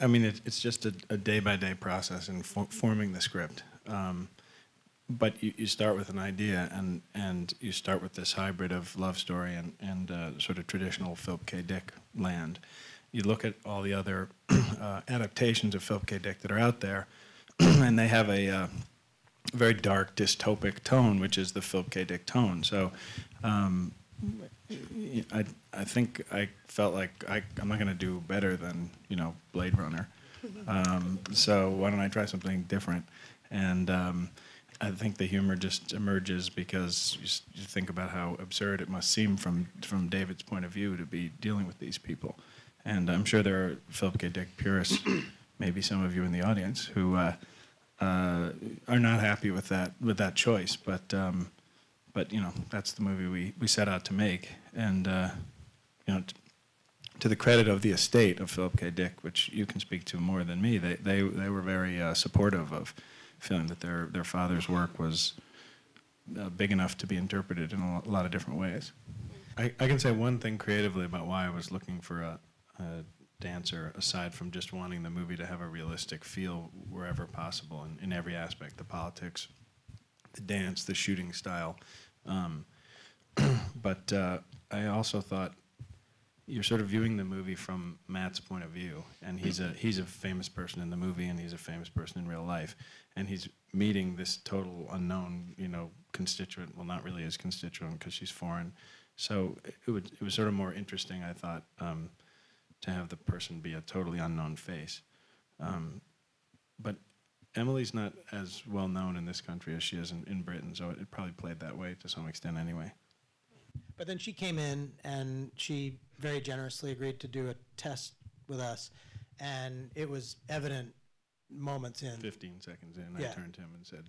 I mean, it, it's just a, a day-by-day process in fo- forming the script. Um, but you, you start with an idea, and, and you start with this hybrid of love story and, and uh, sort of traditional Philip K. Dick land. You look at all the other uh, adaptations of Philip K. Dick that are out there, and they have a uh, very dark, dystopic tone, which is the Philip K. Dick tone. So um, I, I think I felt like I, I'm not going to do better than, you know, Blade Runner. Um, so why don't I try something different? And um, I think the humor just emerges because you, you think about how absurd it must seem from, from David's point of view to be dealing with these people. And I'm sure there are Philip K. Dick purists, maybe some of you in the audience, who uh, uh, are not happy with that with that choice. But um, but you know that's the movie we, we set out to make, and uh, you know. To the credit of the estate of Philip K. Dick, which you can speak to more than me, they they, they were very uh, supportive of feeling that their their father's work was uh, big enough to be interpreted in a lot of different ways. I, I can say one thing creatively about why I was looking for a, a dancer, aside from just wanting the movie to have a realistic feel wherever possible in, in every aspect the politics, the dance, the shooting style. Um, but uh, I also thought you're sort of viewing the movie from Matt's point of view, and he's a he's a famous person in the movie, and he's a famous person in real life, and he's meeting this total unknown, you know, constituent. Well, not really his constituent because she's foreign. So it, would it was sort of more interesting, I thought, um, to have the person be a totally unknown face. Um, but Emily's not as well known in this country as she is in, in Britain, so it, it probably played that way to some extent anyway. But then she came in and she very generously agreed to do a test with us, and it was evident moments in. 15 seconds in, Yeah. I turned to him and said,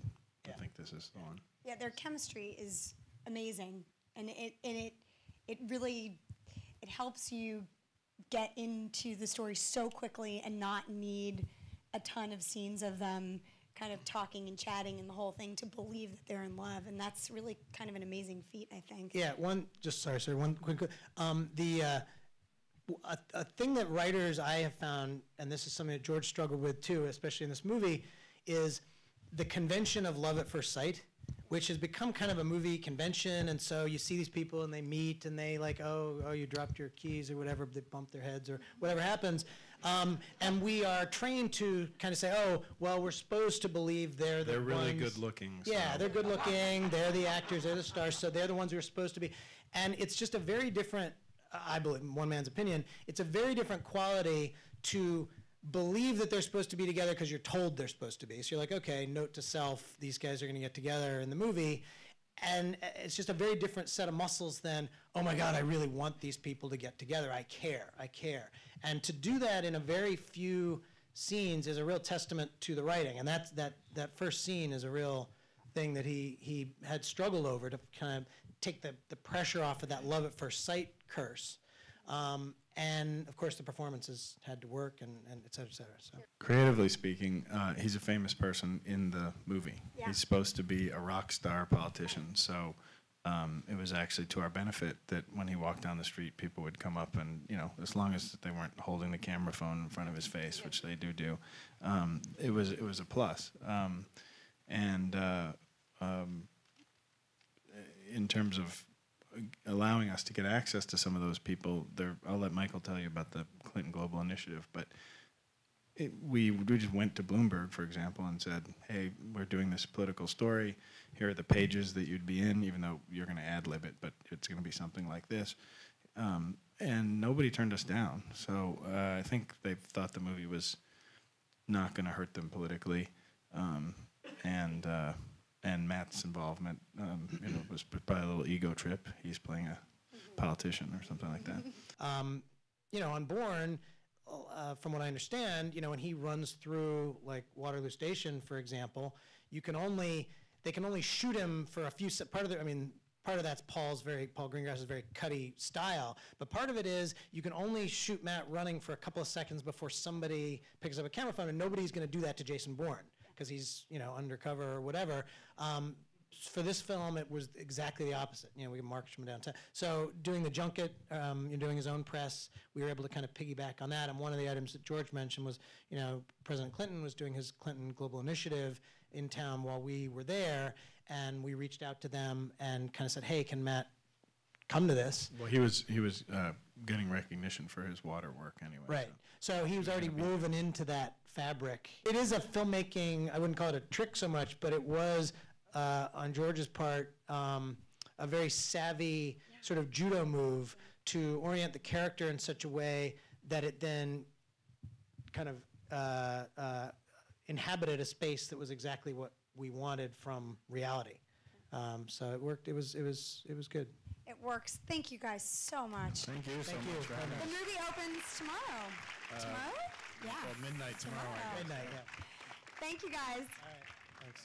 I Yeah. think this is the one. Yeah, their chemistry is amazing, and it and it it really it helps you get into the story so quickly and not need a ton of scenes of them kind of talking and chatting and the whole thing to believe that they're in love, and that's really kind of an amazing feat, I think. Yeah, one, just sorry, sir, one quick, um, the, uh, a, a thing that writers I have found, and this is something that George struggled with too, especially in this movie, is the convention of love at first sight, which has become kind of a movie convention. And so you see these people and they meet and they like, oh, oh, you dropped your keys or whatever, they bump their heads or whatever happens. Um, and we are trained to kind of say, oh, well, we're supposed to believe they're the They're really ones- good looking. yeah, they're good looking. They're the actors. They're the stars. So they're the ones we're supposed to be. And it's just a very different. I believe, in one man's opinion, it's a very different quality to believe that they're supposed to be together because you're told they're supposed to be. So you're like, okay, note to self, these guys are going to get together in the movie. And it's just a very different set of muscles than, oh my God, I really want these people to get together. I care. I care. And to do that in a very few scenes is a real testament to the writing. And that's, that, that first scene is a real thing that he, he had struggled over to kind of take the, the pressure off of that love at first sight curse. Um, and of course, the performances had to work and, and et cetera, et cetera. So. Creatively speaking, uh, he's a famous person in the movie. Yeah. He's supposed to be a rock star politician, so um, it was actually to our benefit that when he walked down the street, people would come up and, you know, as long as they weren't holding the camera phone in front of his face, which they do do, um, it was it was a plus. Um, and uh, um, in terms of allowing us to get access to some of those people, there, I'll let Michael tell you about the Clinton Global Initiative, but it, we, we just went to Bloomberg, for example, and said, hey, we're doing this political story. Here are the pages that you'd be in, even though you're going to ad lib it, but it's going to be something like this. Um, and nobody turned us down. So uh, I think they thought the movie was not going to hurt them politically. Um, and uh, and Matt's involvement, um, you know, was probably a little ego trip. He's playing a politician or something like that. um, you know, on Bourne, uh, from what I understand, you know, when he runs through like Waterloo Station, for example, you can only they can only shoot him for a few. Se- part of the, I mean, part of that's Paul's very Paul Greengrass's very cutty style, but part of it is you can only shoot Matt running for a couple of seconds before somebody picks up a camera phone, and nobody's going to do that to Jason Bourne because he's you know undercover or whatever. Um, for this film, it was exactly the opposite. You know, we marched from downtown. So doing the junket, um, you know, doing his own press, we were able to kind of piggyback on that. And one of the items that George mentioned was, you know, President Clinton was doing his Clinton Global Initiative in town while we were there, and we reached out to them and kind of said, hey, can Matt come to this? Well, he was he was uh, getting recognition for his water work anyway. Right. so- So he was already woven into that fabric. It is a filmmaking, I wouldn't call it a trick so much, but it was, uh, on George's part, um, a very savvy sort of judo move to orient the character in such a way that it then kind of uh, uh, inhabited a space that was exactly what we wanted from reality. Um, so it worked. It was. It was. It was good. It works. Thank you guys so much. Thank you so Thank you much for very having The movie opens tomorrow. Uh, tomorrow? Yeah. Well, midnight tomorrow. I guess. Midnight. Yeah. Thank you guys. All right. Thanks.